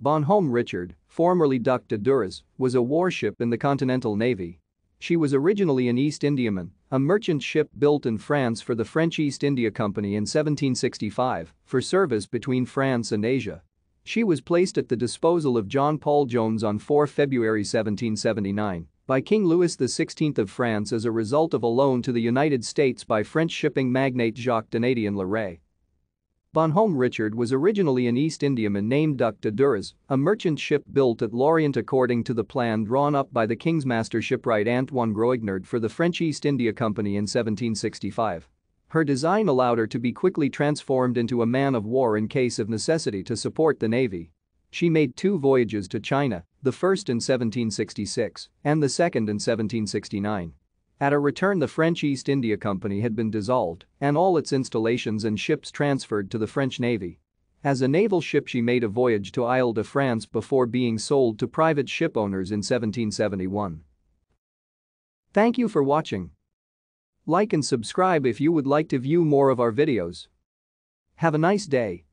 Bonhomme Richard, formerly Duc de Duras, was a warship in the Continental Navy. She was originally an East Indiaman, a merchant ship built in France for the French East India Company in 1765 for service between France and Asia. She was placed at the disposal of John Paul Jones on 4 February 1779 by King Louis XVI of France as a result of a loan to the United States by French shipping magnate Jacques Donatien Le Ray. Bonhomme Richard was originally an East Indiaman named Duc de Duras, a merchant ship built at Lorient according to the plan drawn up by the King's Master shipwright Antoine Groignard for the French East India Company in 1765. Her design allowed her to be quickly transformed into a man of war in case of necessity to support the navy. She made two voyages to China, the first in 1766 and the second in 1769. At her return the French East India Company had been dissolved and all its installations and ships transferred to the French Navy. As a naval ship she made a voyage to Isle de France before being sold to private ship owners in 1771. Thank you for watching. Like and subscribe if you would like to view more of our videos. Have a nice day.